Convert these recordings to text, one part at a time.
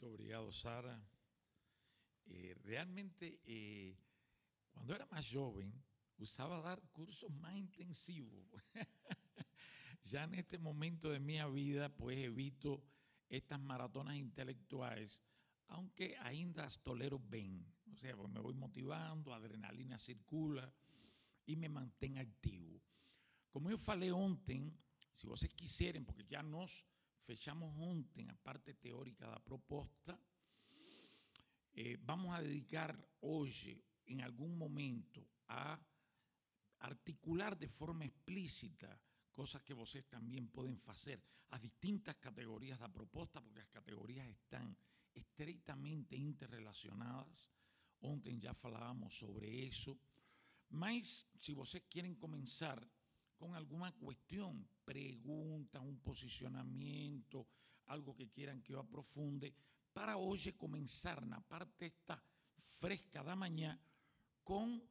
Muito obrigado, Sara. Eh, realmente, eh, cuando era más joven, usaba dar cursos más intensivos. ya en este momento de mi vida, pues evito estas maratonas intelectuales, aunque ainda tolero bien. O sea, pues me voy motivando, adrenalina circula y me mantengo activo. Como yo falei ontem, se vocês quiserem, porque já nós fechamos ontem a parte teórica da proposta, eh, vamos a dedicar hoje, em algum momento, a articular de forma explícita cosas que vocês também podem fazer, as distintas categorias da proposta, porque as categorias estão estreitamente interrelacionadas. Ontem já falávamos sobre isso. Mas, se vocês querem começar con alguna cuestión, pregunta, un posicionamiento, algo que quieran que yo aprofunde, para hoy comenzar la parte esta fresca da mañana con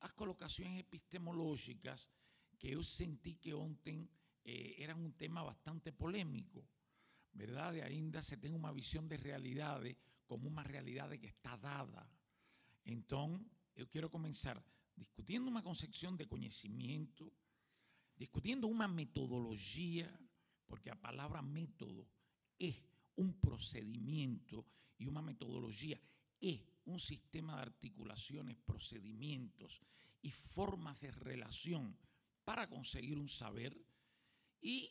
las colocaciones epistemológicas que yo sentí que ontem eh, eran un tema bastante polémico, ¿verdad? De ainda se tiene una visión de realidades como una realidad que está dada. Entonces, yo quiero comenzar discutiendo una concepción de conocimiento, discutiendo una metodología, porque la palabra método es un procedimiento y una metodología es un sistema de articulaciones, procedimientos y formas de relación para conseguir un saber. Y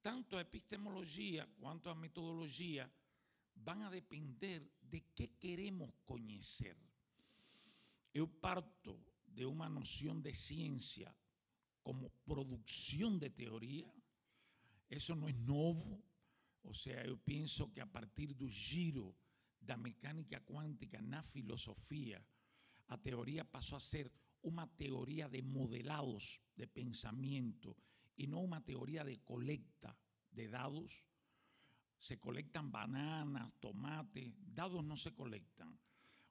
tanto a epistemología cuanto a metodología van a depender de qué queremos conocer. Yo parto de una noción de ciencia como producción de teoría. Eso no es nuevo. O sea, yo pienso que a partir del giro da mecánica cuántica na filosofía, a teoría pasó a ser una teoría de modelados de pensamiento y no una teoría de colecta de dados. Se colectan bananas, tomates, dados no se colectan.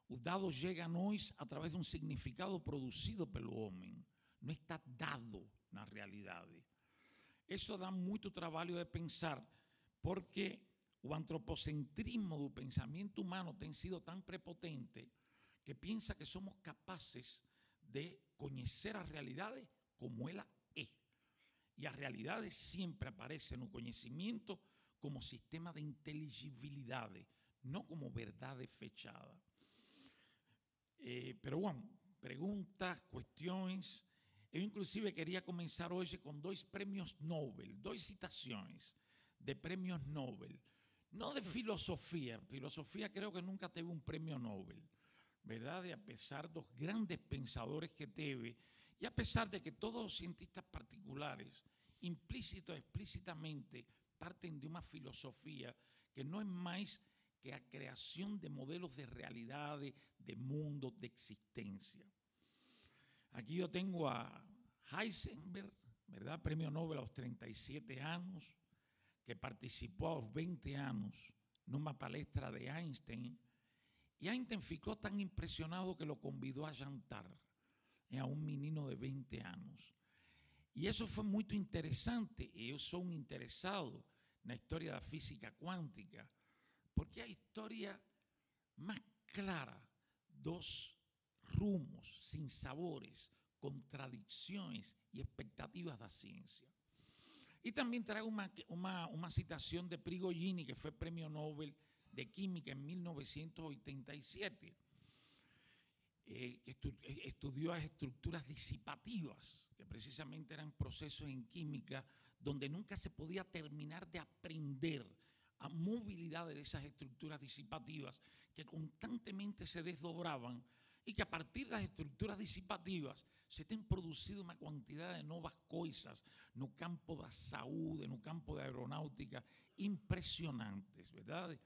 Los dados hoy a través de un significado producido pelo hombre no está dado na realidade. Isso dá muito trabalho de pensar, porque o antropocentrismo do pensamento humano tem sido tão prepotente que pensa que somos capazes de conhecer a realidade como ela é. E a realidade sempre aparece no conhecimento como sistema de inteligibilidade, não como verdade fechada. Eh, pero bueno, preguntas, cuestiones. Yo inclusive quería comenzar hoy con dos premios Nobel, dos citaciones de premios Nobel, no de filosofía, filosofía creo que nunca tuve un premio Nobel, ¿verdad? Y a pesar de los grandes pensadores que tuve, y a pesar de que todos los cientistas particulares, implícito o explícitamente, parten de una filosofía que no es más que la creación de modelos de realidades, de mundo, de existencia. Aquí yo tengo a Heisenberg, ¿verdad? Premio Nobel a los 37 años, que participó a los 20 años en una palestra de Einstein. Y Einstein ficó tan impresionado que lo convidó a jantar a un menino de 20 años. Y eso fue muy interesante. Yo soy un interesado en la historia de la física cuántica, porque hay historia más clara dos rumos, sin sabores, contradicciones y expectativas de la ciencia. Y también traigo una, una, citación de Prigogini, que fue premio Nobel de Química en 1987, eh, que estudió las estructuras disipativas, que precisamente eran procesos en química donde nunca se podía terminar de aprender a movilidad de esas estructuras disipativas que constantemente se desdobraban y que a partir de las estructuras disipativas se han producido una cantidad de nuevas cosas no campo de salud, no campo de aeronáutica impresionantes, ¿verdad?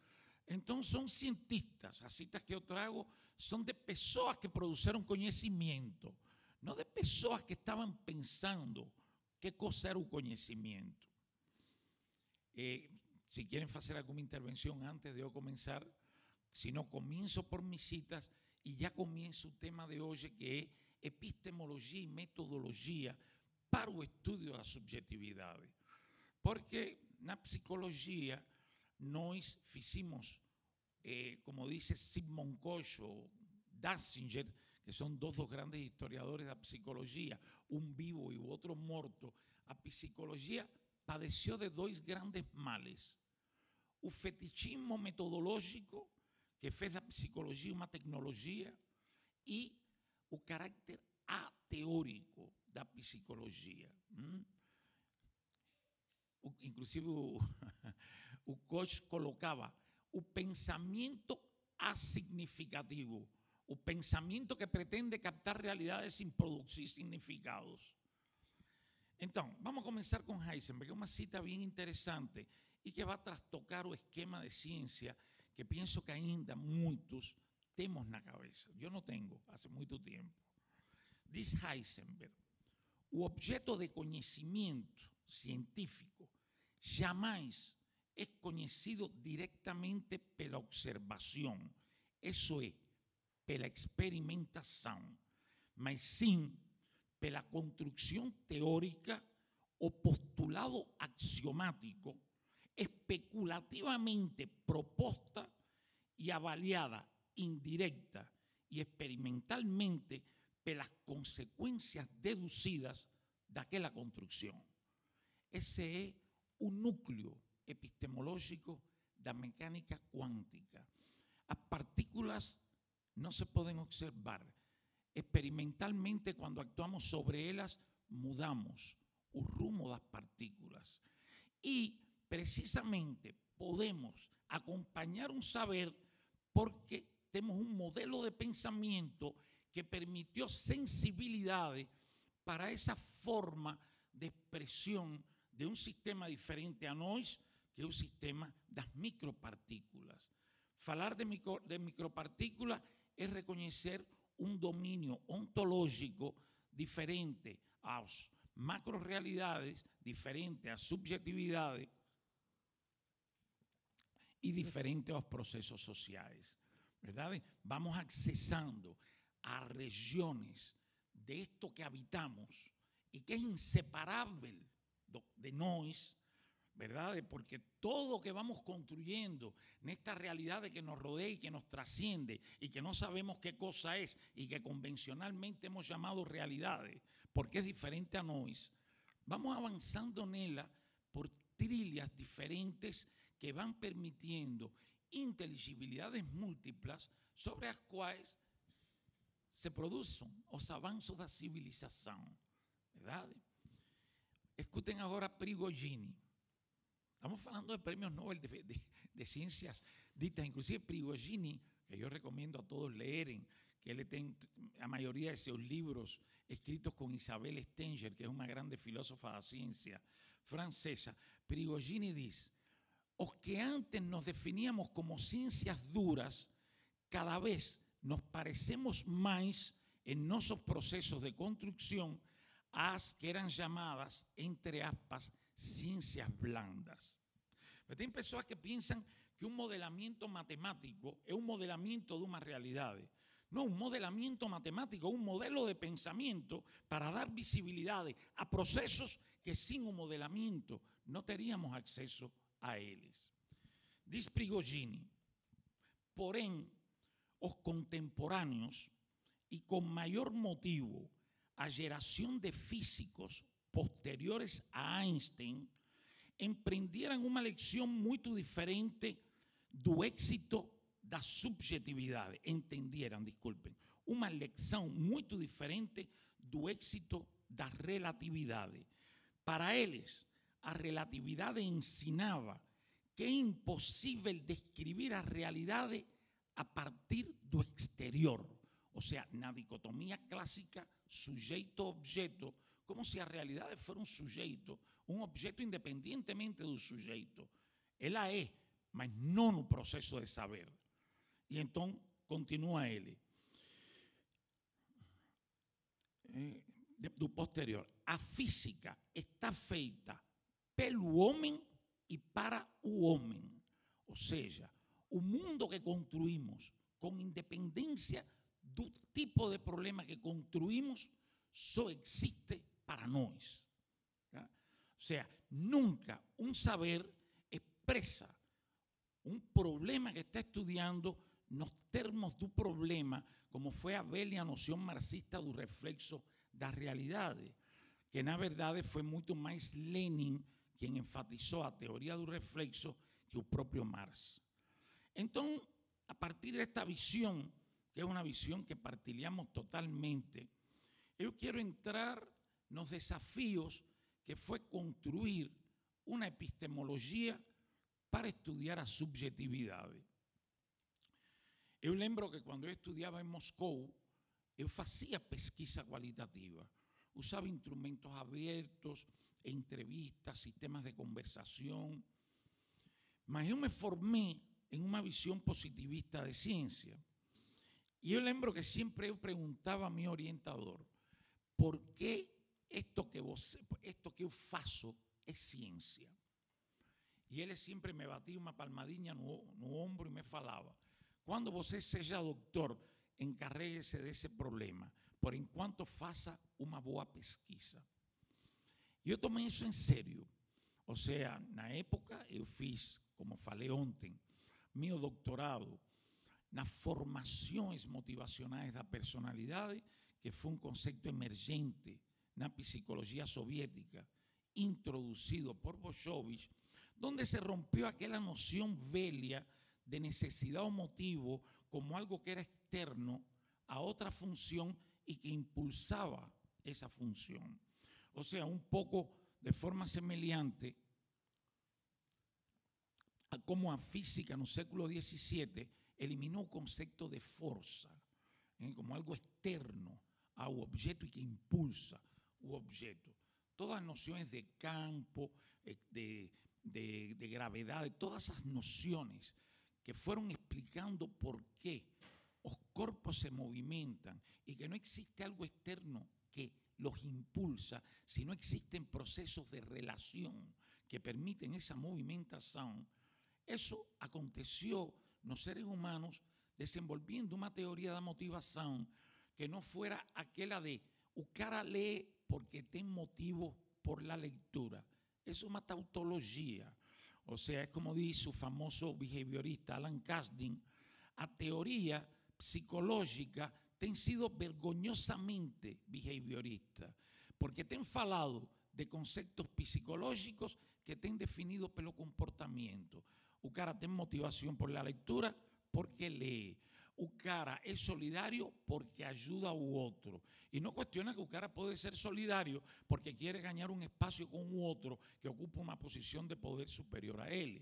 Entonces son cientistas, las citas que yo traigo son de personas que produjeron conocimiento, no de personas que estaban pensando qué cosa era un conocimiento. Eh, si quieren hacer alguna intervención antes de yo comenzar, si no comienzo por mis citas y ya comienza el tema de hoy que es epistemología y metodología para el estudio de la subjetividad. Porque en la psicología nos hicimos eh, como dice Sigmund Koch o Dassinger, que son dos, dos grandes historiadores de la psicología, un vivo y otro muerto, a psicología padeció de dos grandes males. Un fetichismo metodológico, que fez da psicologia uma tecnologia, e o caráter ateórico da psicologia. Hum? O, inclusive o, o Koch colocava o pensamento asignificativo, o pensamento que pretende captar realidades sin producir significados. Então, vamos começar com Heisenberg, uma cita bem interessante e que vai trastocar o esquema de ciência que penso que ainda muitos temos na cabeça. Eu não tenho, há muito tempo. Diz Heisenberg, o objeto de conhecimento científico jamais é conhecido diretamente pela observação, isso é, pela experimentação, mas sim pela construção teórica o postulado axiomático especulativamente proposta y avaliada indirecta y experimentalmente pelas consecuencias deducidas daquela construcción. Ese é o núcleo epistemológico da mecánica cuántica. As partículas não se podem observar. Experimentalmente, quando actuamos sobre elas, mudamos o rumo das partículas. E precisamente podemos acompañar un saber porque tenemos un modelo de pensamiento que permitió sensibilidades para esa forma de expresión de un sistema diferente a nós, que é o sistema das micropartículas. Falar de, micro, de micropartículas é reconhecer um domínio ontológico diferente às macrorealidades, diferente às subjetividades, y diferentes los procesos sociales. ¿Verdad? Vamos accesando a regiones de esto que habitamos y que es inseparable de nosotros, ¿verdad? Porque todo que vamos construyendo en esta realidad de que nos rodea y que nos trasciende y que no sabemos qué cosa es y que convencionalmente hemos llamado realidades, porque es diferente a nosotros, vamos avanzando en ella por trillas diferentes que van permitiendo inteligibilidades múltiplas sobre las cuales se producen los avances de la civilización. ¿Verdad? Escuchen ahora Prigogine. Estamos hablando de premios Nobel de, ciencias ditas, inclusive Prigogine, que yo recomiendo a todos leer, que él tiene la mayoría de sus libros escritos con Isabel Stenger, que es una grande filósofa de la ciencia francesa. Prigogine dice, os que antes nos definíamos como ciencias duras, cada vez nos parecemos más en nuestros procesos de construcción a que eran llamadas, entre aspas, ciencias blandas. Pero hay personas que piensan que un modelamiento matemático es un modelamiento de unas realidades. No, un modelamiento matemático, un modelo de pensamiento para dar visibilidad a procesos que sin un modelamiento no teníamos acceso a eles. Diz Prigogine, porém, os contemporâneos, e com maior motivo, a geração de físicos posteriores a Einstein, empreenderam uma lição muito diferente do êxito da subjetividade. Entenderam, desculpem, uma lição muito diferente do êxito da relatividade. Para eles, a relatividade ensinava que é impossível descrever a realidade a partir do exterior. Ou seja, na dicotomia clássica sujeito-objeto, como se a realidade fosse um sujeito, um objeto independentemente do sujeito. Ela é, mas não no processo de saber. E então, continua ele. É, do posterior. A física está feita pelo homem e para o homem. Ou seja, o mundo que construímos, com independência do tipo de problema que construímos, só existe para nós. Ou seja, nunca um saber expressa un problema que está estudiando nos termos do problema, como foi a velha noção marxista do reflexo da realidade, que na verdade foi muito mais Lenin quem enfatizou a teoria do reflexo que o próprio Marx. Então, a partir desta visão, que é uma visão que partilhamos totalmente, eu quero entrar nos desafios que foi construir uma epistemologia para estudar a subjetividade. Eu lembro que quando eu estudava em Moscou, eu fazia pesquisa qualitativa. Usava instrumentos abertos, entrevistas, sistemas de conversação. Mas eu me formei em uma visão positivista de ciência. E eu lembro que sempre eu perguntava a meu orientador, por que isto que, você, isto que eu faço é ciência? E ele sempre me batia uma palmadinha no, no ombro e me falava, quando você seja doutor, encarregue-se desse problema, por enquanto faça uma boa pesquisa. Eu tomei isso em sério. Ou seja, na época eu fiz, como falei ontem, meu doutorado nas formações motivacionais da personalidade, que foi um conceito emergente na psicologia soviética, introduzido por Boschovich, donde se rompió aquela noção velha de necesidad o motivo como algo que era externo a otra función y que impulsaba esa función. O sea, un poco de forma semejante a como a física no século XVII eliminó el concepto de fuerza ¿eh? como algo externo a un objeto y que impulsa un objeto. Todas las nociones de campo, eh, de, de, de gravedad, todas esas nociones que fueron explicando por qué los cuerpos se movimentan y que no existe algo externo que los impulsa, sino existen procesos de relación que permiten esa movimentación. Eso aconteció los seres humanos desenvolviendo una teoría de motivación que no fuera aquella de o cara lee porque tiene motivo por la lectura. Es una tautología. O sea, es como dice su famoso behaviorista Alan Kasdin, a teoría psicológica ten sido vergonhosamente behaviorista, porque ten falado de conceptos psicológicos que ten definido pelo comportamiento. O cara ten motivación por la lectura porque lee. O cara é solidario porque ayuda a otro. Y no cuestiona que o cara puede ser solidario porque quiere ganar un espacio con otro que ocupa una posición de poder superior a él.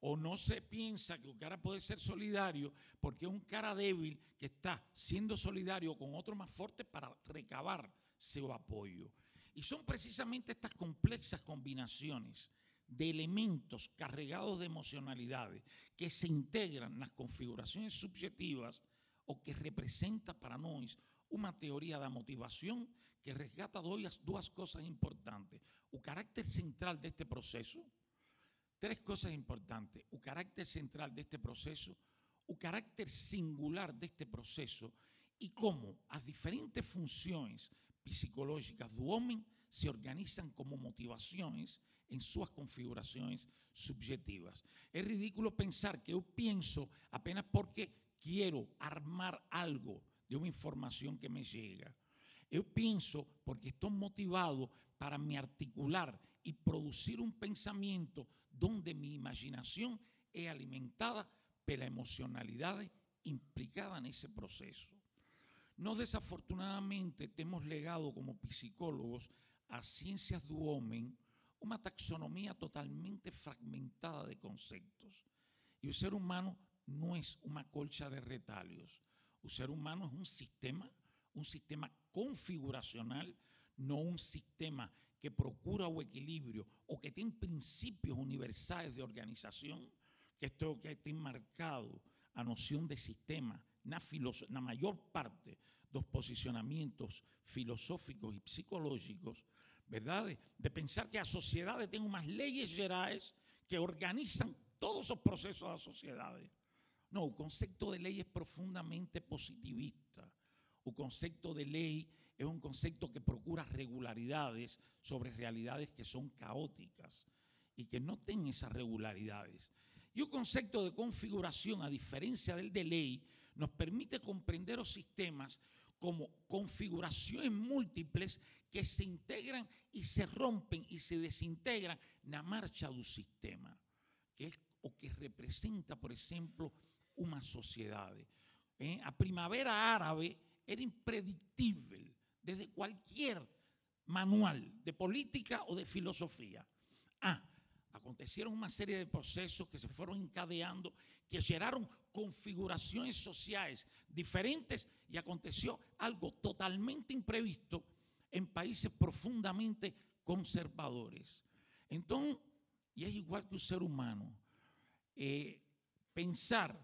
O no se piensa que un cara puede ser solidario porque es un cara débil que está siendo solidario con otro más fuerte para recabar su apoyo. Y son precisamente estas complexas combinaciones de elementos cargados de emocionalidades que se integran en las configuraciones subjetivas o que representa para nosotros una teoría de motivación que resgata dos, dos cosas importantes. El carácter central de este proceso, tres cosas importantes. El carácter central de este proceso, el carácter singular de este proceso y cómo las diferentes funciones psicológicas del hombre se organizan como motivaciones en sus configuraciones subjetivas. Es ridículo pensar que yo pienso apenas porque quiero armar algo de una información que me llega. Yo pienso porque estoy motivado para me articular y producir un pensamiento donde mi imaginación es alimentada por la emocionalidad implicada en ese proceso. No desafortunadamente hemos legado como psicólogos a ciencias do hombre una taxonomía totalmente fragmentada de conceptos. Y el ser humano no es una colcha de retalios. El ser humano es un sistema, un sistema configuracional, no un sistema que procura o equilibrio o que tiene principios universales de organización, que esto que está enmarcado a noción de sistema na, na mayor parte dos posicionamientos filosóficos y psicológicos, ¿verdad? De pensar que las sociedades tienen unas leyes gerais que organizan todos esos procesos de las sociedades. No, el concepto de ley es profundamente positivista. El concepto de ley es un concepto que procura regularidades sobre realidades que son caóticas y que no tienen esas regularidades. Y un concepto de configuración, a diferencia del de ley, nos permite comprender los sistemas como configuraciones múltiples que se integran y se rompen y se desintegran la marcha un sistema, que es o que representa, por ejemplo, una sociedad. ¿Eh? A primavera árabe era impredictible desde cualquier manual de política o de filosofía. Ah, acontecieron una serie de procesos que se fueron encadeando, que generaron configuraciones sociales diferentes y aconteció algo totalmente imprevisto en países profundamente conservadores. Entonces, y es igual que un ser humano, eh, pensar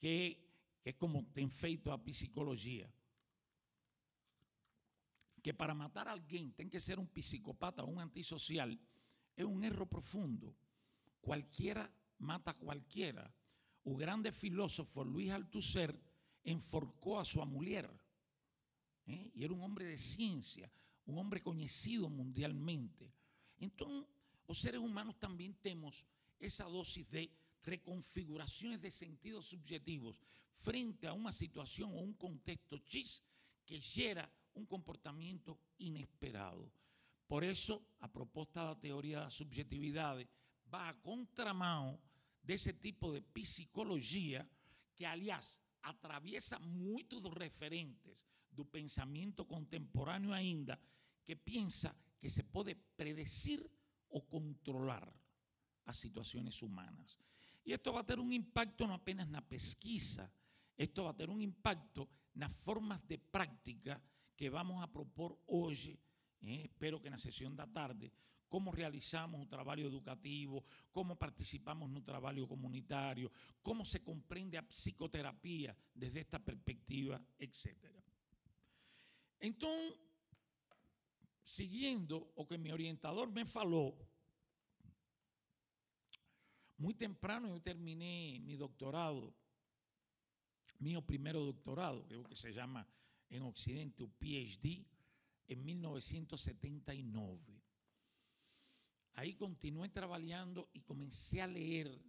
que, es como ten feito a psicología, que para matar a alguien tiene que ser un psicopata o un antisocial, es un error profundo. Cualquiera mata a cualquiera. Un grande filósofo, Luis Althusser, enforcó a su mujer. ¿eh? Y era un hombre de ciencia, un hombre conocido mundialmente. Entonces, los seres humanos también tenemos esa dosis de reconfiguraciones de sentidos subjetivos frente a una situación o un contexto chis que genera un comportamiento inesperado. Por eso, a propuesta de la teoría de la subjetividad, va a contramano de ese tipo de psicología que, aliás, atraviesa muchos referentes del pensamiento contemporáneo ainda que piensa que se puede predecir o controlar a situaciones humanas. Y esto va a tener un impacto no apenas en la pesquisa, esto va a tener un impacto en las formas de práctica que vamos a propor hoy, eh, espero que en la sesión de la tarde, cómo realizamos un trabajo educativo, cómo participamos en un trabajo comunitario, cómo se comprende a psicoterapia desde esta perspectiva, etc. Entonces, siguiendo o que mi orientador me faló, muy temprano yo terminé mi doctorado, mío primero doctorado, creo que se llama en Occidente un PhD, en 1979. Ahí continué trabajando y comencé a leer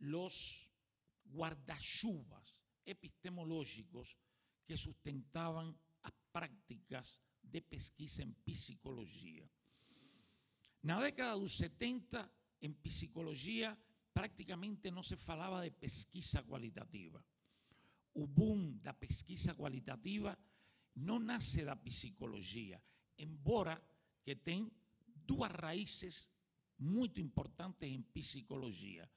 los guardachuvas epistemológicos que sustentaban las prácticas de pesquisa en psicología. En la década de los 70, en psicología prácticamente no se falaba de pesquisa cualitativa. O boom da pesquisa cualitativa no nace da psicología, embora que tem duas raíces muito importantes en psicología.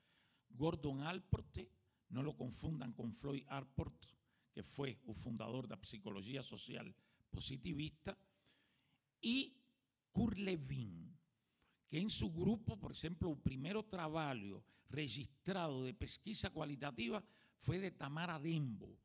Gordon Alport, no lo confundan con Floyd Alport, que fue el fundador de la psicología social positivista, y Kurt Lewin, que en su grupo, por ejemplo, el primer trabajo registrado de pesquisa cualitativa fue de Tamara Dembo,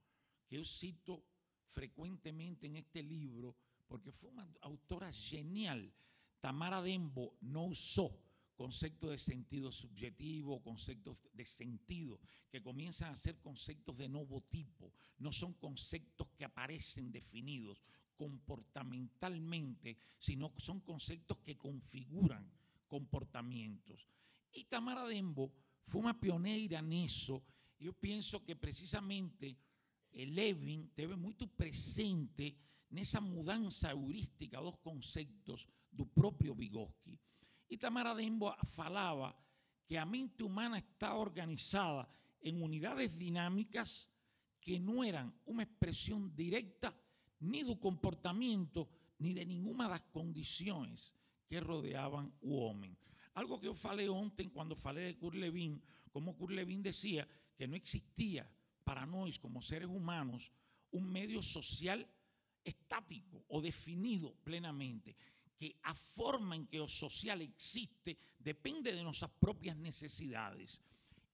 que yo cito frecuentemente en este libro porque fue una autora genial. Tamara Dembo no usó conceptos de sentido subjetivo, conceptos de sentido, que comienzan a ser conceptos de nuevo tipo, no son conceptos que aparecen definidos comportamentalmente, sino son conceptos que configuran comportamientos. Y Tamara Dembo fue una pionera en eso. Yo pienso que precisamente Levin teve muito presente nessa mudança heurística dos conceitos do próprio Vygotsky. E Tamara Dembo falava que a mente humana está organizada en unidades dinámicas que no eran una expresión directa ni del comportamiento ni de ninguna de las condiciones que rodeaban al hombre. Algo que yo falei ontem cuando falei de Kurt Lewin, como Kurt Lewin decía que no existía para nosotros como seres humanos un medio social estático o definido plenamente, que a forma en que lo social existe depende de nuestras propias necesidades.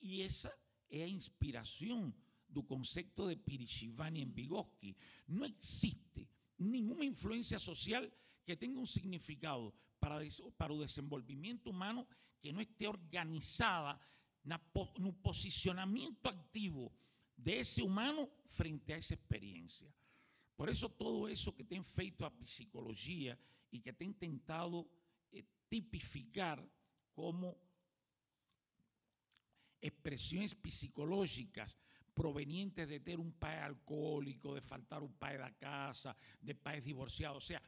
Y esa es la inspiración del concepto de Pirishivani en Vygotsky. No existe ninguna influencia social que tenga un significado para, para el desenvolvimiento humano que no esté organizada un posicionamiento activo de ese humano frente a esa experiencia. Por eso todo eso que te han feito a psicología y que te han intentado eh, tipificar como expresiones psicológicas provenientes de tener un padre alcohólico, de faltar un padre de casa, de padres divorciados. O sea,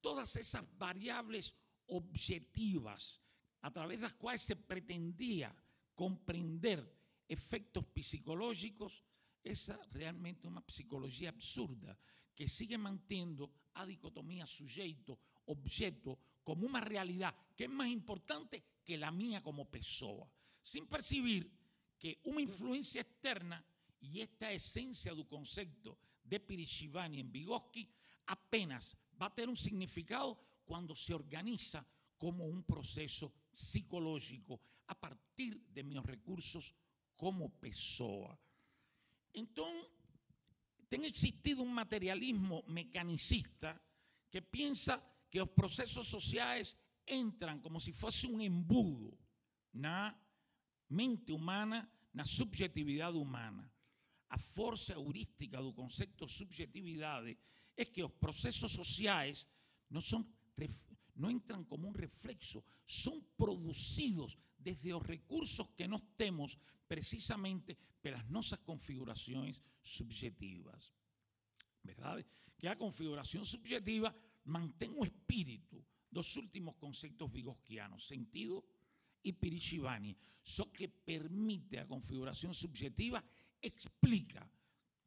todas esas variables objetivas a través de las cuales se pretendía comprender efectos psicológicos, esa realmente una psicología absurda que sigue manteniendo a dicotomía sujeto-objeto como una realidad que es más importante que la mía como persona, sin percibir que una influencia externa y esta esencia del concepto de Pirishivani en Vygotsky apenas va a tener un significado cuando se organiza como un proceso psicológico a partir de mis recursos como persona. Entonces, tiene existido un materialismo mecanicista que piensa que los procesos sociales entran como si fuese un embudo na mente humana, na subjetividad humana. A força heurística do concepto subjetividade es que los procesos sociales no, son, no entran como un reflexo, son producidos desde los recursos que nos tenemos precisamente pelas nuestras configuraciones subjetivas. ¿Verdad? Que la configuración subjetiva mantén o espírito dos últimos conceptos vigosquianos, sentido y Pirishivani. Eso que permite a configuración subjetiva explica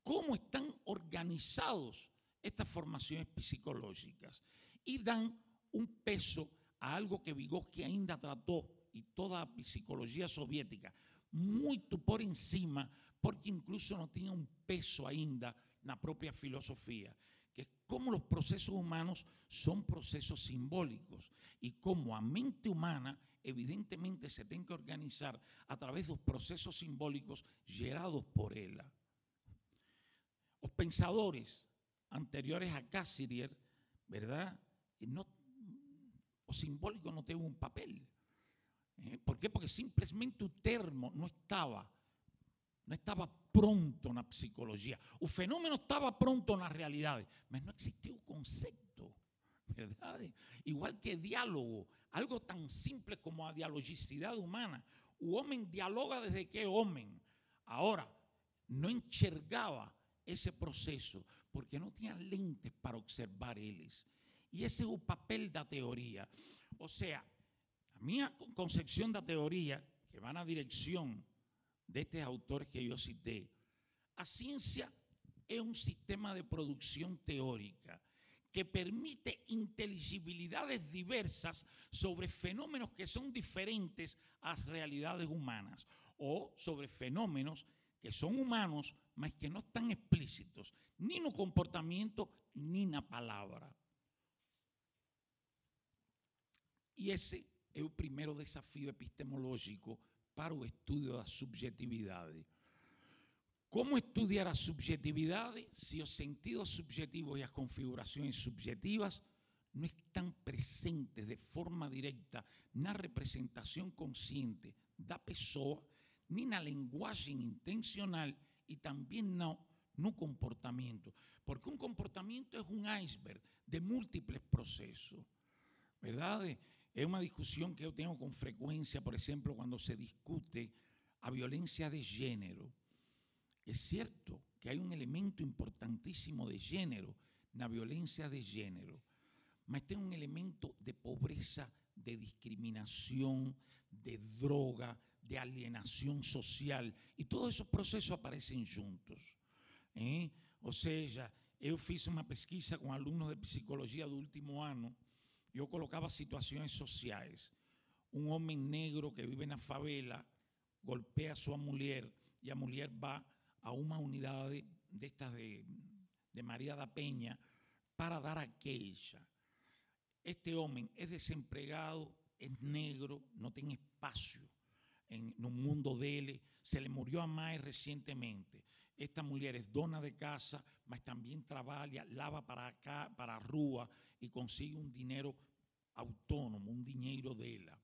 cómo están organizados estas formaciones psicológicas y dan un peso a algo que Vygotsky ainda trató y toda la psicología soviética muy por encima porque incluso no tiene un peso ainda la propia filosofía que es cómo los procesos humanos son procesos simbólicos y cómo a mente humana evidentemente se tiene que organizar a través de los procesos simbólicos gerados por ella. Los pensadores anteriores a Cassirer, ¿verdad? No, o simbólico no tiene un papel. ¿Eh? ¿Por qué? Porque simplemente un termo no estaba no estaba pronto na psicologia. O fenômeno estava pronto nas realidades, mas não existia o conceito, verdade? Igual que diálogo, algo tão simples como a dialogicidade humana. O homem dialoga desde que é homem. Agora, não enxergava esse processo porque não tinha lentes para observar eles. E esse é o papel da teoria. Ou seja, a minha concepção da teoria, que vai na direção de estos autores que yo cité, a ciencia es un sistema de producción teórica que permite inteligibilidades diversas sobre fenómenos que son diferentes a las realidades humanas o sobre fenómenos que son humanos, mas que no están explícitos ni en el comportamiento ni en la palabra. Y ese es el primer desafío epistemológico para o estudio da subjetividade. Como estudar a subjetividade se os sentidos subjetivos e as configurações subjetivas não estão presentes de forma directa na representação consciente da pessoa, nem na linguagem intencional e também não no comportamento? Porque um comportamento é um iceberg de múltiples processos, verdade? Es una discusión que yo tengo con frecuencia, por ejemplo, cuando se discute a violencia de género. Es cierto que hay un elemento importantísimo de género, la violencia de género, pero tiene un elemento de pobreza, de discriminación, de droga, de alienación social, y todos esos procesos aparecen juntos. ¿eh? O sea, yo hice una pesquisa con alumnos de psicología de último año yo colocaba situaciones sociales. Un hombre negro que vive en la favela golpea a su mujer y a mujer va a una unidad de, estas de, María da Peña para dar aquella. Este hombre es desempleado, es negro, no tiene espacio en, un mundo de él, se le murió a Mae recientemente. Esta mujer es dona de casa, mas también trabaja, lava para acá, para Rúa y consigue un dinero autónomo, un dinero de ella.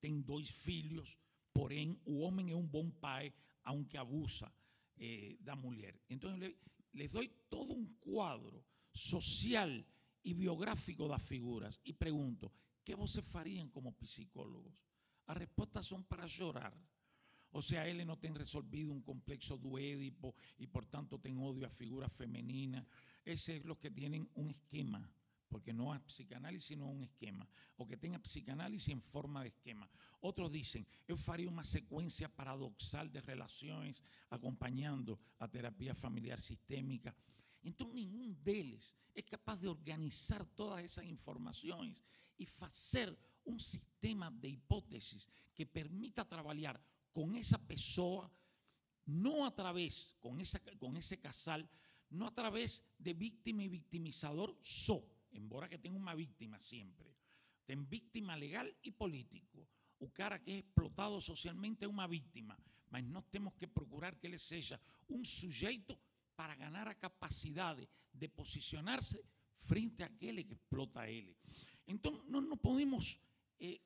Ten dos filhos, porém o homem é um bom pai, aunque abusa eh, da mulher. Le, les doy todo un cuadro social y biográfico das figuras y pregunto, ¿qué vocês farían como psicólogos? Las respuestas son para llorar, O sea, él no tiene resolvido un complexo duédipo y por tanto ten odio a figuras femeninas. Ese es los que tienen un esquema, porque no es psicanálisis, sino un esquema. O que tenga psicanálisis en forma de esquema. Otros dicen, él faría una secuencia paradoxal de relaciones acompañando a terapia familiar sistémica. Entonces, ningún de ellos es capaz de organizar todas esas informaciones y hacer un sistema de hipótesis que permita trabajar con esa pessoa, no a través, con, esa, con ese casal, no a través de víctima y victimizador só, embora que tenga una víctima siempre. Ten víctima legal y político. O cara que es explotado socialmente es una víctima, mas no tenemos que procurar que él sea un sujeto para ganar a capacidad de posicionarse frente a aquel que explota a él. Entonces, no, no podemos eh,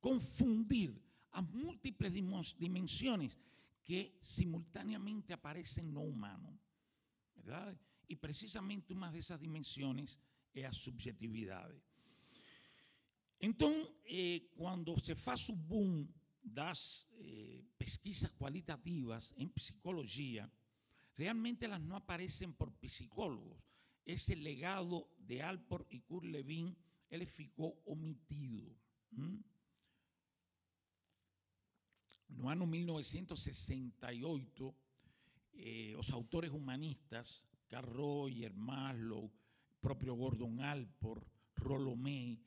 confundir a múltiples dimensiones que simultáneamente aparecen no humanos. ¿verdad? Y precisamente una de esas dimensiones es la subjetividad. Entonces, eh, se hace un boom das eh, pesquisas cualitativas en psicología, realmente las no aparecen por psicólogos. Ese legado de Alport y Kurt Levin, él ficó omitido. No ano 1968, eh, los autores humanistas, Carl Roger, Maslow, propio Gordon Alport, Rollo May,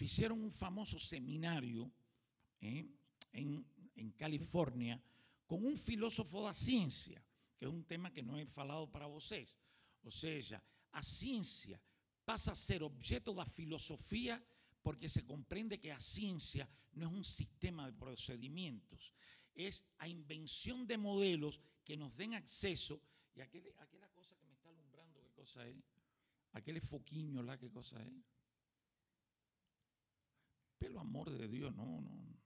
hicieron un famoso seminario eh, en, en, California con un filósofo de la ciencia, que es un tema que no he falado para vocês. O sea, a ciencia pasa a ser objeto de la filosofía porque se comprende que la ciencia no es un sistema de procedimientos, es a invención de modelos que nos den acceso. Y aquella, aquella cosa que me está alumbrando, ¿qué cosa es? Aquel foquiño, ¿la qué cosa es? Pero amor de Dios, no, no.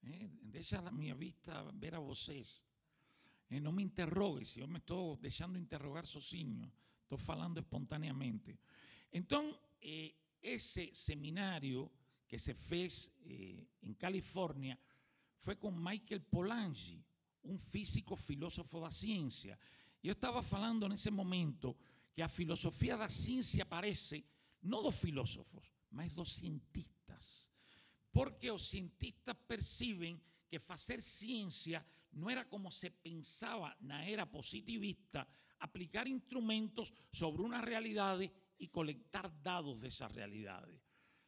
Eh, deja mi vista ver a vocês. Eh, no me interrogues, yo me estoy dejando interrogar sozinho, estoy falando espontáneamente. Entonces, eh, ese seminario que se fez eh, en California fue con Michael Polanyi, un físico filósofo da ciencia. Yo estaba falando en ese momento que a filosofía da ciencia aparece no dos filósofos, mas dos cientistas. Porque los cientistas perciben que hacer ciencia no era como se pensaba na era positivista, aplicar instrumentos sobre unas realidades y colectar dados de esas realidades.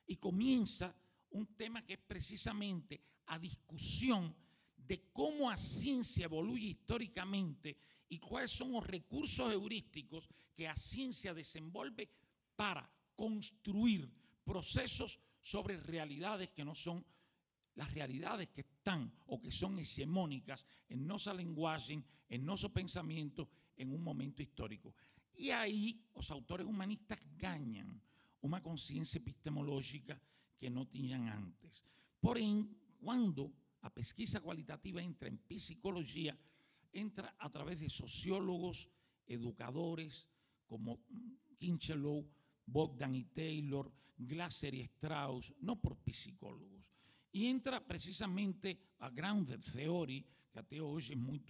Y comienza un tema que es precisamente a discusión de cómo a ciencia evoluye históricamente y cuáles son los recursos heurísticos que a ciencia desenvolve para construir procesos sobre realidades que no son las realidades que están o que son hegemónicas en nuestro lenguaje, en nuestro pensamiento en un momento histórico. Y ahí los autores humanistas ganan una conciencia epistemológica que no tenían antes. Porém, cuando la pesquisa cualitativa entra en psicología, entra a través de sociólogos, educadores como Kinchelow, Bogdan y Taylor, Glasser y Strauss, no por psicólogos. Y entra precisamente a Grounded Theory, que até hoy es muy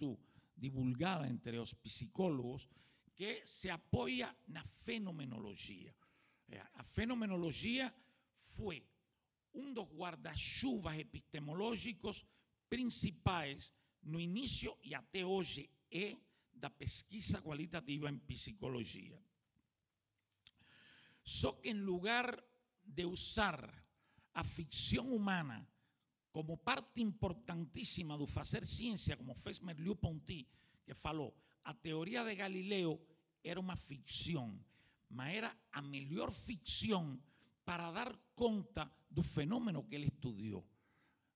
divulgada entre los psicólogos, que se apoya la fenomenología. La fenomenología fue um dos guarda-chuvas epistemológicos principais no início e até hoje é da pesquisa qualitativa em psicologia. Só que em lugar de usar a ficção humana como parte importantíssima do fazer ciência, como fez Merleau-Ponty, que falou, a teoria de Galileu era uma ficção, mas era a melhor ficção para dar conta del fenómeno que él estudió.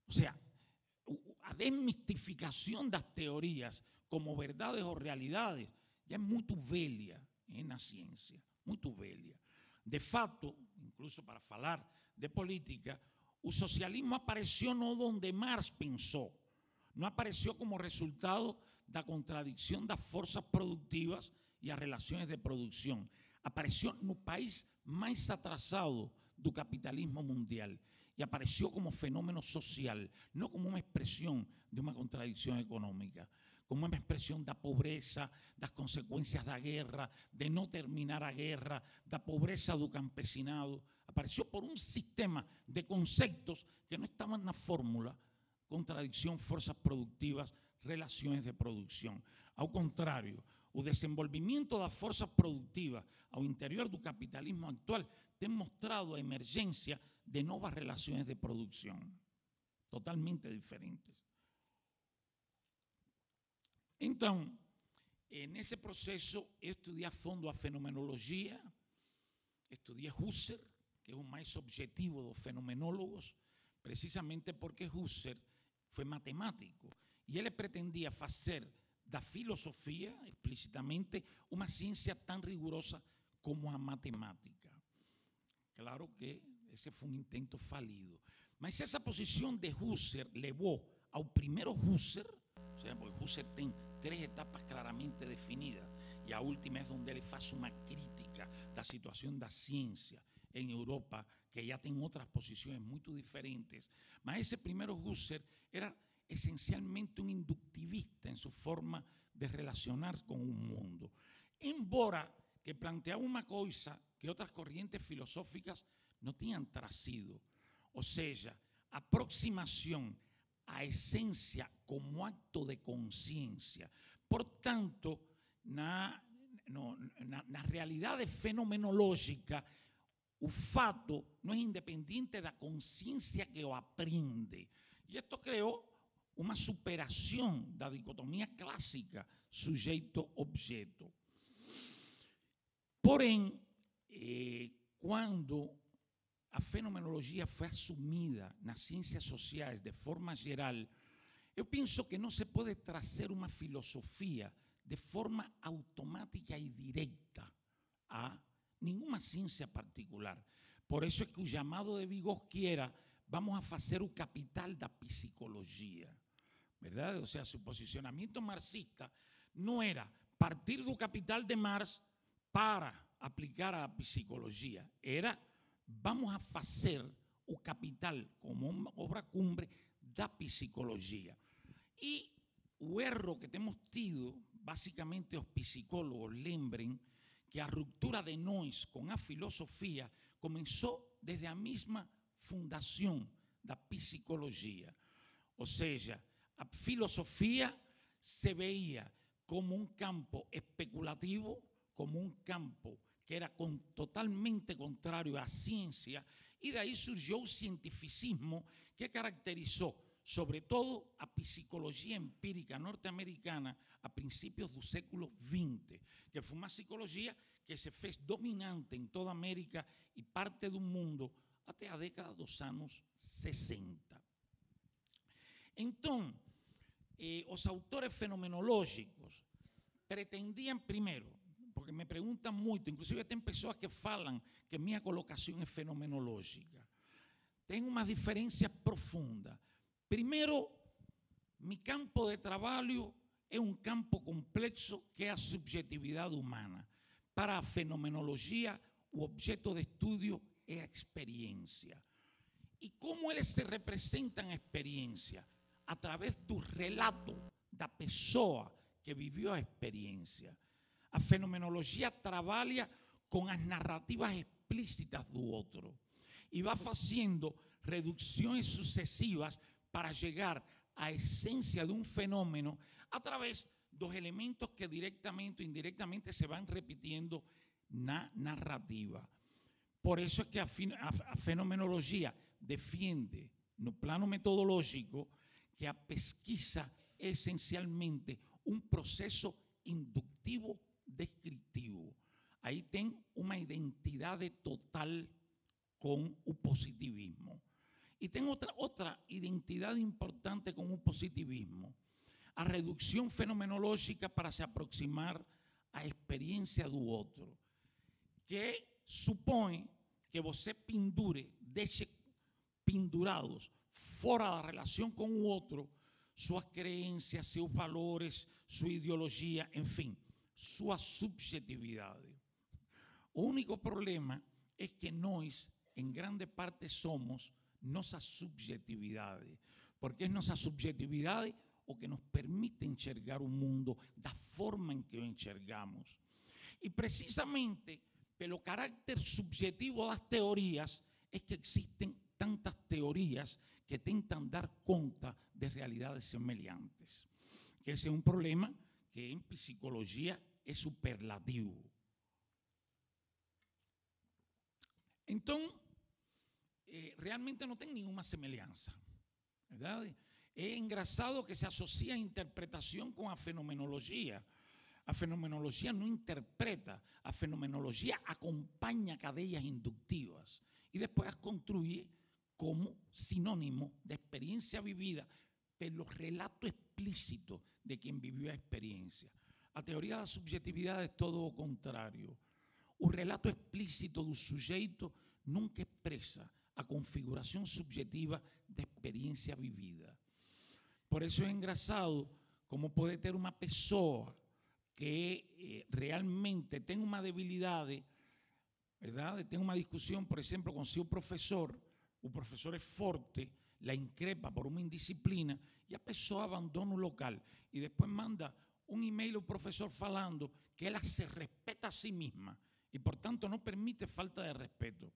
O sea, a desmistificación de las teorías como verdades o realidades ya es muy velha en la ciencia, muy velha. De facto, incluso para hablar de política, el socialismo apareció no donde Marx pensó, no apareció como resultado de la contradicción de las y las relaciones de producción. Apareció en un país más atrasado do capitalismo mundial. y apareció como fenómeno social, no como una expresión de una contradicción económica, como una expresión da pobreza, das consecuencias da guerra, de no terminar a guerra, da pobreza do campesinado. Apareció por un sistema de conceptos que no estaban na fórmula contradicción, fuerzas productivas, relaciones de produção. Ao contrário, o desenvolvimento das forças produtivas ao interior do capitalismo actual tem mostrado a emergência de novas relações de produção, totalmente diferentes. Então, nesse processo, eu estudei a fundo a fenomenologia, estudei Husserl, que é o mais objetivo dos fenomenólogos, precisamente porque Husserl foi matemático e ele pretendia fazer da filosofia, explicitamente, uma ciência tão rigorosa como a matemática. Claro que esse foi um intento falido. Mas essa posição de Husserl levou ao primeiro Husserl, porque Husserl tem três etapas claramente definidas, e a última é onde ele faz uma crítica da situação da ciência em Europa, que já tem outras posições muito diferentes. Mas esse primeiro Husserl era esencialmente un inductivista en su forma de relacionar con un mundo. Embora que planteaba una cosa que otras corrientes filosóficas no tenían trazido, o sea, aproximación a esencia como acto de conciencia. Por tanto, na, no, na, na realidade fenomenológica, o fato no es independiente de la conciencia que lo aprende. Y esto creó uma superação da dicotomia clássica sujeito-objeto. Porém, eh, quando a fenomenologia foi assumida nas ciências sociais de forma geral, eu penso que não se pode trazer uma filosofia de forma automática e direta a nenhuma ciência particular. Por isso é que o chamado de Vygotsky era vamos a fazer o capital da psicologia. ¿Verdad? O sea, su posicionamiento marxista no era partir do capital de Marx para aplicar a psicología, era vamos a fazer o capital como uma obra cumbre da psicologia. E o erro que temos tido, basicamente os psicólogos lembrem que a ruptura de nós com a filosofia começou desde a mesma fundação da psicologia. Ou seja, filosofía se veía como un campo especulativo, como un campo que era totalmente contrario a ciencia, y de ahí surgió un cientificismo que caracterizó sobre todo a psicología empírica norteamericana a principios del século XX, que fue una psicología que se fez dominante en toda América y parte del mundo hasta la década de los años 60. Entonces, eh, los autores fenomenológicos pretendían primero, porque me preguntan mucho, inclusive tem pessoas que falan que mi colocación es fenomenológica. Tengo una diferencia profunda. Primero, mi campo de trabajo es un campo complejo que es la subjetividad humana. Para a fenomenología, o objeto de estudio es a experiencia. ¿Y cómo eles se representan a experiencia? A través do relato da pessoa que vivió a experiencia. A fenomenología trabaja con as narrativas explícitas do outro e va haciendo reducciones sucesivas para llegar a esencia de un fenómeno a través dos elementos que directamente o indirectamente se van repitiendo na narrativa. Por eso es que a, a fenomenología defiende no plano metodológico que a pesquisa é essencialmente um processo inductivo descritivo. Aí tem uma identidade total com o positivismo. E tem outra, outra identidade importante com o positivismo. A redução fenomenológica para se aproximar à experiência do outro, que supõe que você pendure, deixe pendurados fora da relação com o outro, suas crenças, seus valores, sua ideologia, enfim, sua subjetividade. O único problema é que nós, em grande parte, somos nossas subjetividades. Porque é nossa subjetividade o que nos permite enxergar o mundo da forma em que o enxergamos. E precisamente pelo carácter subjetivo das teorias é que existem tantas teorías que tentan dar conta de realidades semelhantes. Que esse é um problema que em psicologia é superlativo. Então, eh, realmente não tem nenhuma semelhança. Verdade? É engraçado que se associa a interpretação com a fenomenologia. A fenomenologia não interpreta, a fenomenologia acompanha cadeias inductivas depois as construye como sinónimo de experiencia vivida pelo relato explícito de quien vivió a experiencia. A teoria da subjetividade é todo o contrário. O relato explícito do sujeito nunca expressa a configuração subjetiva da experiência vivida. Por isso é engraçado como pode ter uma pessoa que eh, realmente tem uma debilidade, verdade? Tem uma discussão, por exemplo, com seu professor, o professor é forte, la increpa por uma indisciplina e a pessoa abandona o local e depois manda um e-mail ao professor falando que ela se respeta a si mesma e, portanto, não permite falta de respeto.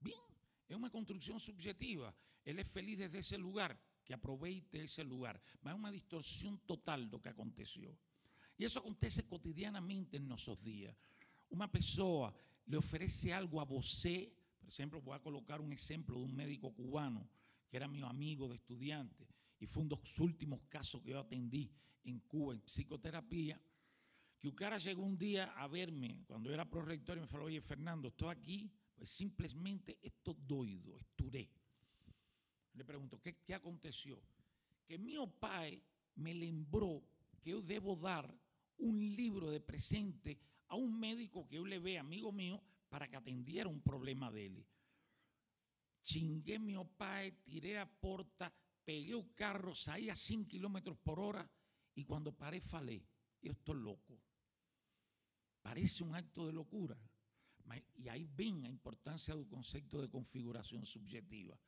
Bem, é uma construção subjetiva. Ele é feliz desde esse lugar, que aproveite esse lugar, mas é uma distorção total do que aconteceu. E isso acontece cotidianamente em nossos dias. Uma pessoa lhe oferece algo a você por ejemplo, voy a colocar un ejemplo de un médico cubano que era mi amigo de estudiante y fue uno de los últimos casos que yo atendí en Cuba en psicoterapia, que un cara llegó un día a verme cuando yo era prorector y me dijo, oye Fernando, estoy aquí, pues simplemente estoy doido, esturé. Le pregunto, ¿qué, qué aconteció? Que mi pai me lembró que yo debo dar un libro de presente a un médico que yo le ve, amigo mío, para que atendiera un problema de él. Chingué mi pai, tiré a porta, pegué un carro, salí a 100 kilómetros por hora y cuando paré falé. Yo estoy loco. Parece un acto de locura. Y ahí ven la importancia del concepto de configuración subjetiva.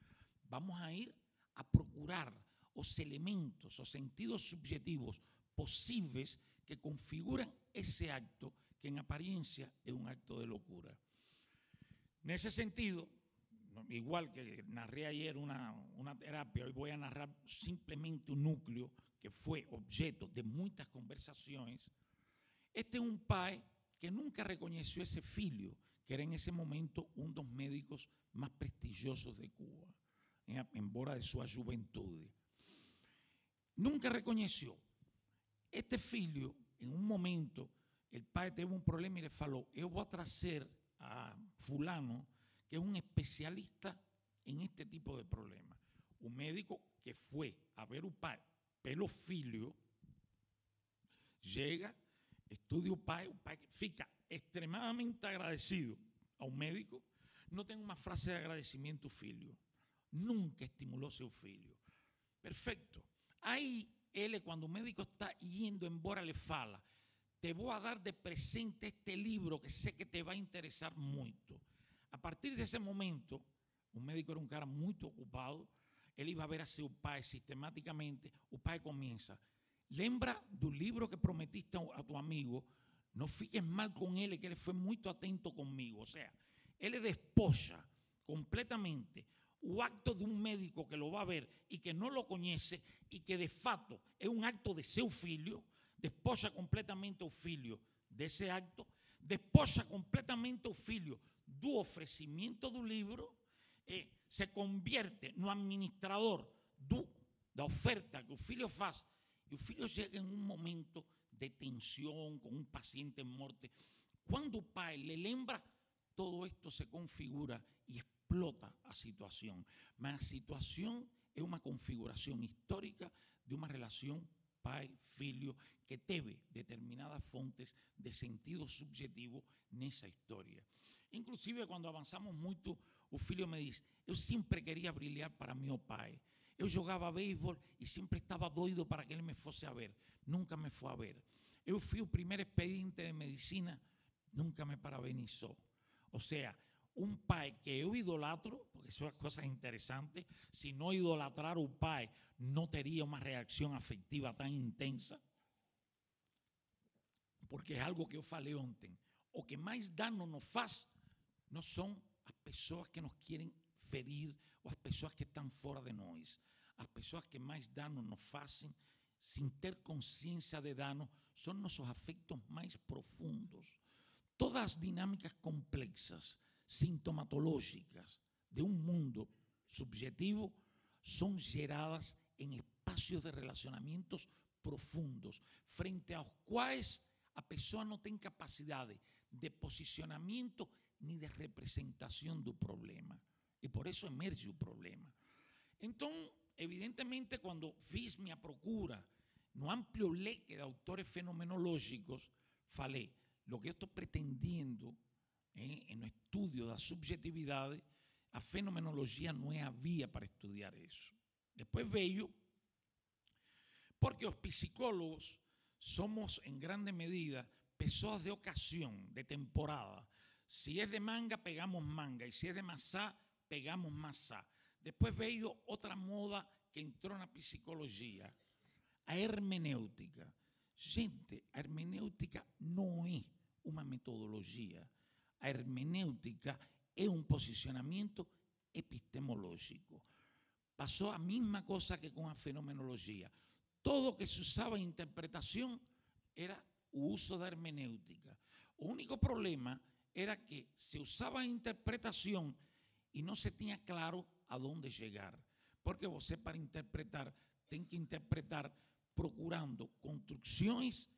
Vamos a ir a procurar los elementos, los sentidos subjetivos posibles que configuran ese acto que en apariencia es un acto de locura. En ese sentido, igual que narré ayer una, terapia, hoy voy a narrar simplemente un núcleo que fue objeto de muchas conversaciones. Este es un pai que nunca reconoció ese filio, que era en ese momento uno de los médicos más prestigiosos de Cuba, en bora de su juventud. Nunca reconoció. Este filio, en un momento, el pai tuvo un problema y le faló, yo voy a traer a fulano, que es un especialista en este tipo de problemas. Un médico que fue a ver un pai, pelofilio, llega, estudia un pai fica extremadamente agradecido a un médico, no tengo una frase de agradecimiento filio. Nunca estimuló su filio. Perfecto. Ahí, él, cuando un médico está yendo embora, le fala, te voy a dar de presente este libro que sé que te va a interesar mucho. A partir de ese momento, un médico era un cara muy ocupado, él iba a ver a su padre sistemáticamente, el padre comienza, lembra del libro que prometiste a tu amigo, no fiques mal con él, que él fue muy atento conmigo. O sea, él despoja completamente o acto de un médico que lo va a ver y que no lo conoce y que de facto es un acto de seu filho, desposa completamente o filho desse acto, desposa completamente o filho do oferecimento do livro e se convierte no administrador do, da oferta que o filho faz. E o filho chega em um momento de tensão, com um paciente em morte. Quando o pai le lembra, todo esto se configura e explota a situação. Mas a situação é uma configuração histórica de uma relação pai, filho, que teve determinadas fontes de sentido subjetivo nessa história. Inclusive, quando avançamos muito, o filho me diz: Eu sempre queria brilhar para meu pai. Eu jogava beisebol e sempre estava doido para que ele me fosse a ver. Nunca me foi a ver. Eu fui o primeiro expediente de medicina, nunca me parabenizou. Ou seja, un pai que eu idolatro, porque es cosas interesantes, si no idolatrar un pai, no tería una reacción afectiva tan intensa, porque es algo que eu falei ontem. O que mais dano nos faz não são as pessoas que nos querem ferir ou as pessoas que estão fora de nós. As pessoas que mais dano nos fazem, sem ter consciência de dano, são nossos afectos mais profundos. Todas as dinâmicas complexas, sintomatológicas de um mundo subjetivo são geradas em espaços de relacionamentos profundos, frente aos quais a pessoa não tem capacidade de posicionamento nem de representação do problema. E por isso emerge o problema. Então, evidentemente, quando fiz minha procura no amplo leque de autores fenomenológicos, falei, lo que eu estou pretendendo eh, no estudio da subjetividade, a fenomenologia não é a para estudar isso. Depois veio, porque os psicólogos somos en grande medida pessoas de ocasión, de temporada. Si es de manga, pegamos manga, y si es de masá, pegamos masá. Después veio otra moda que entró en la psicología, a hermenéutica. Gente, a hermenéutica no es una metodología. A hermenéutica es un posicionamiento epistemológico. Pasó a misma cosa que con la fenomenología. Todo que se usaba en interpretación era uso de hermenéutica. El único problema era que se usaba interpretación y no se tenía claro a dónde llegar. Porque vos para interpretar, ten que interpretar procurando construcciones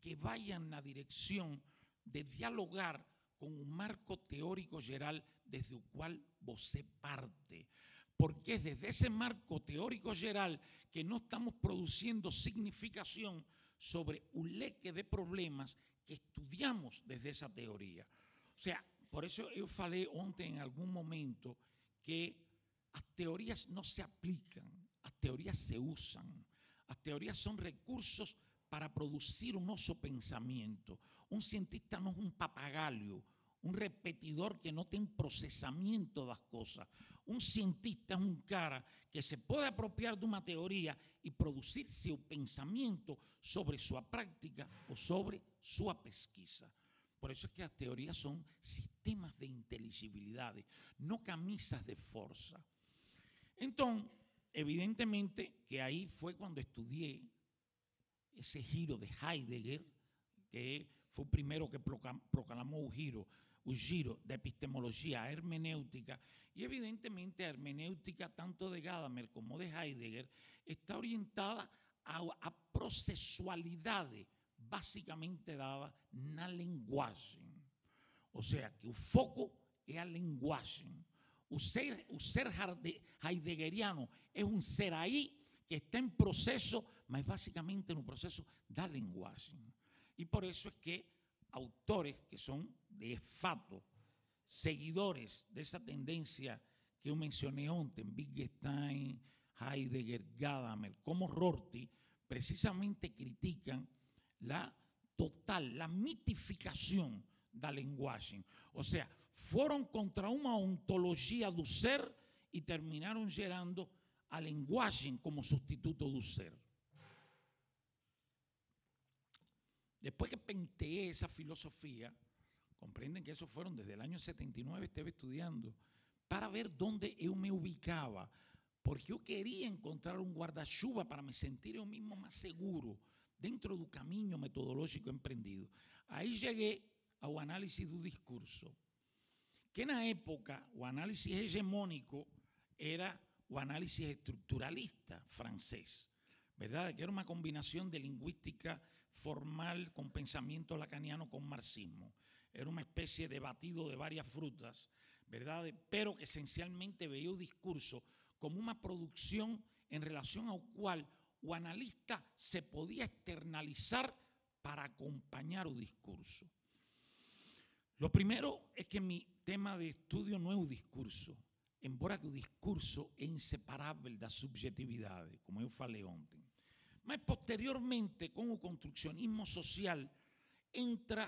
que vayan en la dirección de dialogar con un marco teórico general desde el cual vos parte porque es desde ese marco teórico general que no estamos produciendo significación sobre un leque de problemas que estudiamos desde esa teoría. O sea, por eso yo falei ontem en algún momento que las teorías no se aplican, las teorías se usan. Las teorías son recursos para producir un oso pensamiento. Un cientista no es un papagayo, un repetidor que no tiene procesamiento de las cosas. Un cientista es un cara que se puede apropiar de una teoría y producirse un pensamiento sobre su práctica o sobre su pesquisa. Por eso es que las teorías son sistemas de inteligibilidad, no camisas de fuerza. Entonces, evidentemente que ahí fue cuando estudié ese giro de Heidegger, que fue el primero que proclamó un giro un giro de epistemología hermenéutica y evidentemente la hermenéutica tanto de Gadamer como de Heidegger está orientada a, a procesualidades básicamente dada na lenguaje. O sea, que el foco es el lenguaje. El ser, o ser heideggeriano es un ser ahí que está en proceso, mas básicamente en un proceso da lenguaje. Y por eso es que autores que son de fato seguidores de esa tendencia que yo mencioné antes, Wittgenstein, Heidegger, Gadamer, como Rorty, precisamente critican la total, la mitificación del lenguaje. O sea, fueron contra una ontología del ser y terminaron gerando al lenguaje como sustituto del ser. Después que penteé esa filosofía, comprenden que eso fueron desde el año 79, estaba estudiando, para ver dónde yo me ubicaba, porque yo quería encontrar un guardachuva para me sentir yo mismo más seguro dentro del camino metodológico emprendido. Ahí llegué al análisis del discurso, que en la época o análisis hegemónico era o análisis estructuralista francés, ¿verdad? Que era una combinación de lingüística formal con pensamiento lacaniano con marxismo. Era una especie de batido de varias frutas, ¿verdad? Pero que esencialmente veía un discurso como una producción en relación al cual o analista se podía externalizar para acompañar un discurso. Lo primero es que mi tema de estudio no es un discurso, embora que el discurso es inseparable de la subjetividad, como yo falei ontem. Mas posteriormente, con el construccionismo social, entra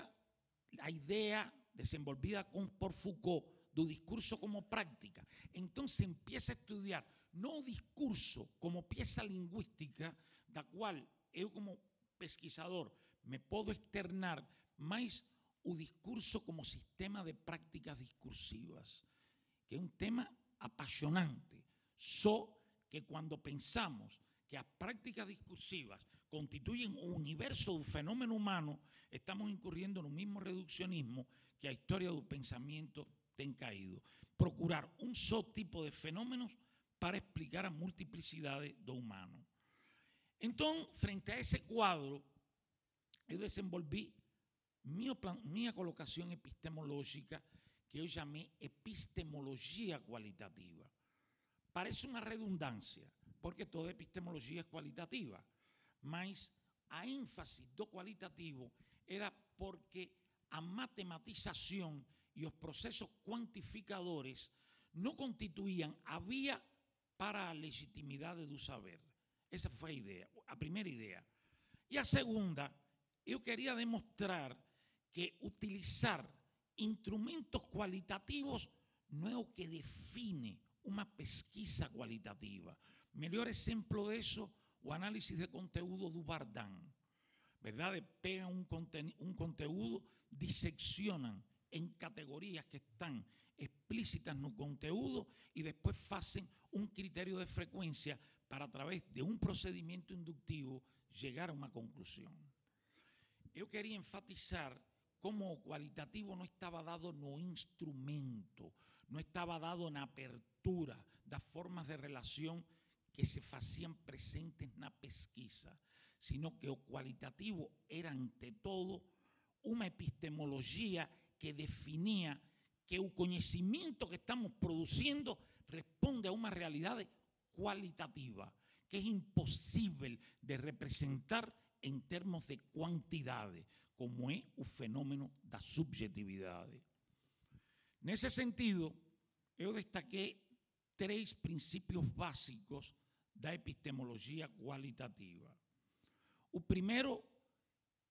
la idea desenvolvida por Foucault do discurso como práctica. Entonces empieza a estudiar no o discurso como pieza lingüística da cual eu como pesquisador me podo externar, mais o discurso como sistema de prácticas discursivas, que é un tema apasionante. Só que cuando pensamos que as prácticas discursivas constituyen un universo do fenómeno humano, estamos incurriendo no mismo reduccionismo que a historia do pensamento ten caído. Procurar un tipo de fenómenos para explicar a multiplicidade do humano. Entón, frente a ese cuadro, eu desenvolví minha, minha colocación epistemológica que eu chamei epistemologia qualitativa. Parece unha redundancia, porque toda epistemologia é cualitativa, mas a énfasis do cualitativo era porque a matematización e os procesos cuantificadores non constituían a vía para a legitimidade do saber. Esa foi a idea, a primeira idea. E a segunda, eu quería demostrar que utilizar instrumentos cualitativos non é o que define unha pesquisa cualitativa. Melhor exemplo disso, o análisis de conteúdo do Bardan. Verdade? Pegan un, un conteúdo, diseccionan en categorías que están explícitas no conteúdo e despois facen un criterio de frecuencia para a través de un procedimiento inductivo llegar a unha conclusión. Eu quería enfatizar como o cualitativo non estaba dado no instrumento, non estaba dado na apertura das formas de relación que se facían presentes na pesquisa, sino que o cualitativo era ante todo unha epistemoloxía que definía que o coñecimiento que estamos producindo responde a unha realidade cualitativa, que é imposible de representar en termos de cuantidade, como é o fenómeno da subjetividade. Nese sentido, eu destaquei três princípios básicos da epistemologia qualitativa. O primeiro,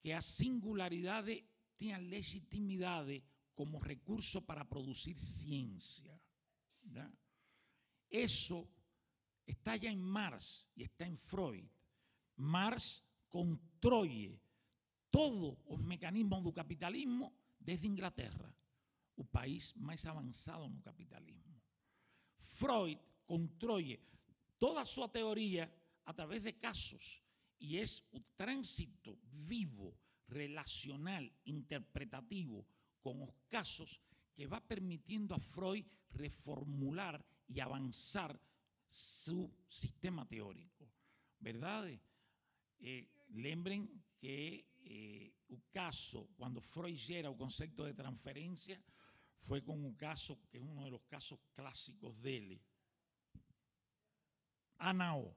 que a singularidade tenha legitimidade como recurso para producir ciencia. ¿verdad? Eso está ya en Marx y está en Freud. Marx controla todos os mecanismos do capitalismo desde Inglaterra, o país máis avanzado no capitalismo. Freud controla toda súa teoría a través de casos e é o tránsito vivo, relacional, interpretativo con os casos que va permitiendo a Freud reformular e avanzar su sistema teórico. Verdade? Eh, lembren que eh, o caso, quando Freud gera o conceito de transferência, foi com o caso que é um dos casos clássicos dele. Anao.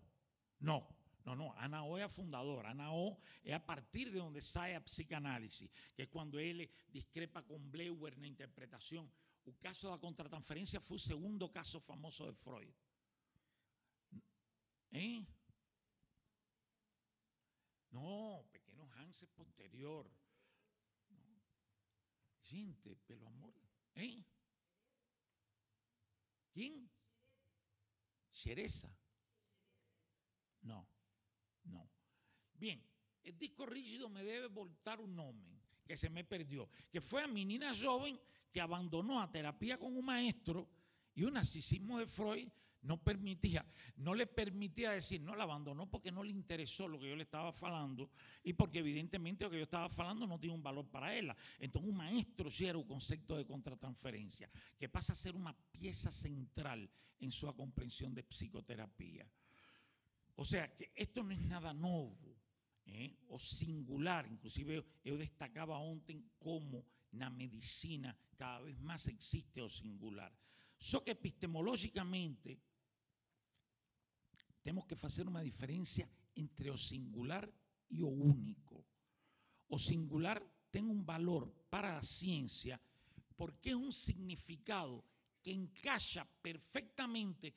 Não, não, não. Anao é a a partir de onde sai a psicanálise, que é quando ele discrepa com Bleuer na interpretação. O caso da contratransferência foi o segundo caso famoso de Freud. Hein? Não, pequeno Hans é posterior. Gente, pelo amor ¿Eh? ¿Quién? Cereza. No, no. Bien, el disco rígido me debe voltar un nombre que se me perdió, que fue a mi niña joven que abandonó a terapia con un maestro y un narcisismo de Freud no permitía, no le permitía decir, no la abandonó porque no le interesó lo que yo le estaba falando y porque evidentemente lo que yo estaba falando no tiene un valor para ella. Entonces un maestro era un concepto de contratransferencia que pasa a ser una pieza central en su comprensión de psicoterapia. O sea que esto no es nada nuevo ¿eh? o singular, inclusive yo destacaba ontem como la medicina cada vez más existe o singular. Só que epistemológicamente temos que fazer uma diferença entre o singular e o único. O singular tem um valor para a ciência porque é um significado que encaixa perfectamente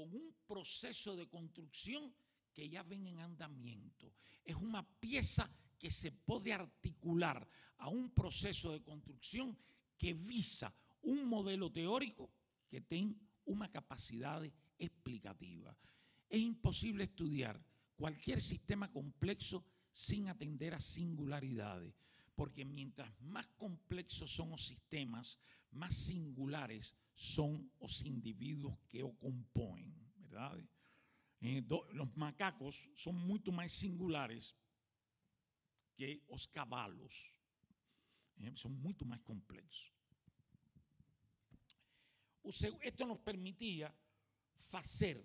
com um processo de construção que já vem em andamento. É uma peça que se pode articular a um processo de construção que visa un modelo teórico que tenga una capacidad explicativa. Es imposible estudiar cualquier sistema complejo sin atender a singularidades, porque mientras más complejos son los sistemas, más singulares son los individuos que o componen, ¿verdad? Eh, los macacos son mucho más singulares que los caballos, eh, son mucho más complejos. Esto nos permitía hacer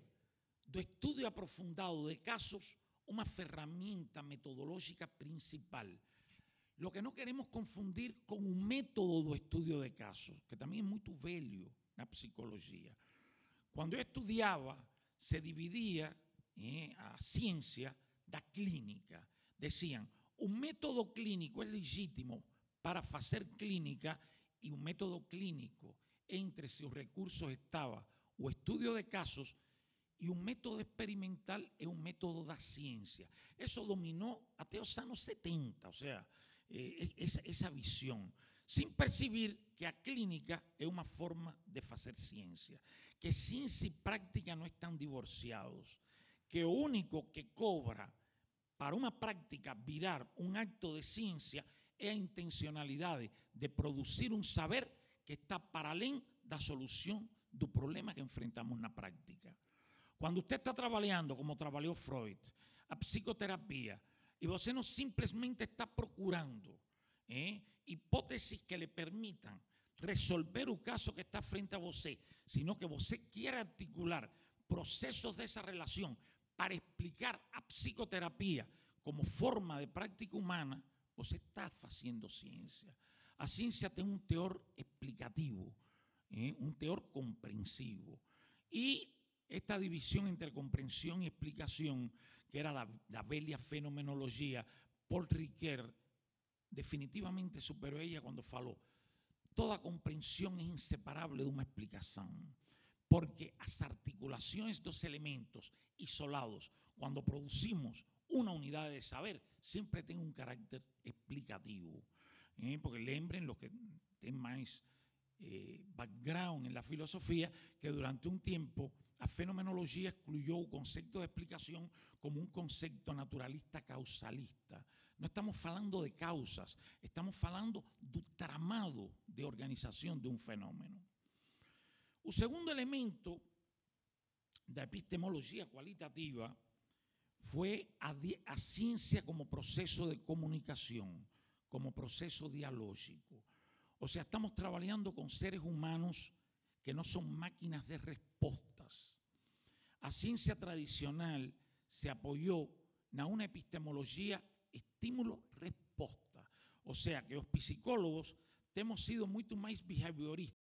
do estudio aprofundado de casos una ferramenta metodológica principal. Lo que no queremos confundir con un método de estudio de casos, que también es muy velho la psicología. Cuando yo estudiaba, se dividía eh, a ciencia da clínica. Decían, un método clínico es legítimo para hacer clínica y un método clínico entre sus recursos estaba o estudio de casos y un método experimental es un método de ciencia. Eso dominó hasta los años 70, o sea, eh, esa visión, sin percibir que a clínica es una forma de hacer ciencia, que ciencia y práctica no están divorciados, que lo único que cobra para una práctica virar un acto de es la intencionalidad de producir un saber que está para além da solución del problema que enfrentamos en la práctica. Cuando usted está trabajando, como trabajó Freud, a psicoterapia, y usted no simplemente está procurando ¿eh? Hipótesis que le permitan resolver un caso que está frente a usted, sino que usted quiere articular procesos de esa relación para explicar a psicoterapia como forma de práctica humana, usted está haciendo ciencia. A ciencia tiene un teor explicativo, ¿eh? un teor comprensivo. Y esta división entre comprensión y explicación, que era la, la bella fenomenología, Paul Ricoeur definitivamente superó ella cuando faló. Toda comprensión es inseparable de una explicación, porque las articulaciones de dos elementos isolados, cuando producimos una unidad de saber, siempre tienen un carácter explicativo. ¿eh? Porque lembren lo que tienen más eh, background en la filosofía, que durante un tiempo la fenomenología excluyó el concepto de explicación como un concepto naturalista causalista. No estamos hablando de causas, estamos hablando del tramado de organización de un fenómeno. El segundo elemento de epistemología cualitativa fue a, a ciencia como proceso de comunicación, como proceso dialógico. O sea, estamos trabajando con seres humanos que no son máquinas de respuestas. A ciencia tradicional se apoyó en una epistemología estímulo-respuesta. O sea, que los psicólogos hemos sido mucho más behavioristas